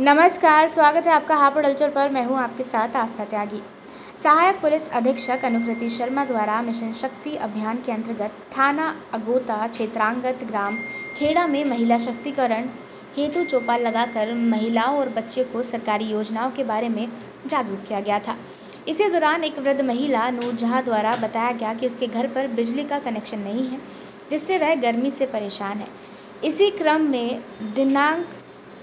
नमस्कार, स्वागत है आपका हापुड़ अल्चर पर। मैं हूँ आपके साथ आस्था त्यागी। सहायक पुलिस अधीक्षक अनुकृति शर्मा द्वारा मिशन शक्ति अभियान के अंतर्गत थाना अगोता क्षेत्रांगत ग्राम खेड़ा में महिला शक्तिकरण हेतु चौपाल लगाकर महिलाओं और बच्चे को सरकारी योजनाओं के बारे में जागरूक किया गया था। इसी दौरान एक वृद्ध महिला नूरजहाँ द्वारा बताया गया कि उसके घर पर बिजली का कनेक्शन नहीं है, जिससे वह गर्मी से परेशान है। इसी क्रम में दिनांक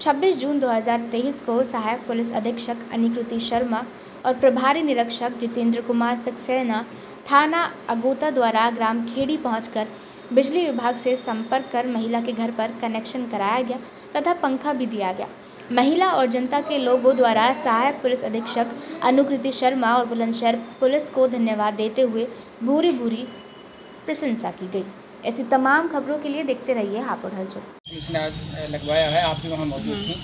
26 जून 2023 को सहायक पुलिस अधीक्षक अनिकृति शर्मा और प्रभारी निरीक्षक जितेंद्र कुमार सक्सेना थाना अगोता द्वारा ग्राम खेड़ी पहुंचकर बिजली विभाग से संपर्क कर महिला के घर पर कनेक्शन कराया गया तथा पंखा भी दिया गया। महिला और जनता के लोगों द्वारा सहायक पुलिस अधीक्षक अनुकृति शर्मा और बुलंदशहर पुलिस को धन्यवाद देते हुए भूरी भूरी प्रशंसा की गई। ऐसी तमाम खबरों के लिए देखते रहिए हापुड़ हलचल। लगवाया है आप भी वहाँ मौजूद थी।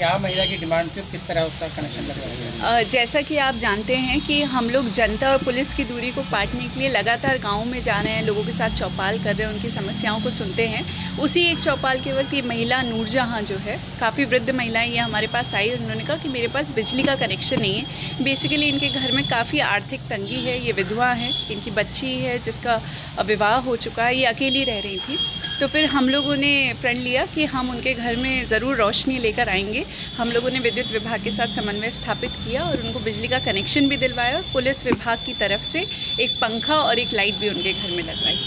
क्या महिला की डिमांड थी किस तरह उसका कनेक्शन लगवाया जैसा कि आप जानते हैं कि हम लोग जनता और पुलिस की दूरी को पाटने के लिए लगातार गाँव में जा रहे हैं, लोगों के साथ चौपाल कर रहे हैं, उनकी समस्याओं को सुनते हैं। उसी एक चौपाल के वक्त ये महिला नूरजहाँ जो है, काफ़ी वृद्ध महिलाएँ ये हमारे पास आई उन्होंने कहा कि मेरे पास बिजली का कनेक्शन नहीं है। बेसिकली इनके घर में काफ़ी आर्थिक तंगी है, ये विधवा है, इनकी बच्ची है जिसका विवाह हो चुका है, ये अकेली रह रही थी। तो फिर हम लोगों ने प्रण लिया कि हम उनके घर में ज़रूर रोशनी लेकर आएँगे। हम लोगों ने विद्युत विभाग के साथ समन्वय स्थापित किया और उनको बिजली का कनेक्शन भी दिलवाया पुलिस विभाग की तरफ़ से एक पंखा और एक लाइट भी उनके घर में लगवाई।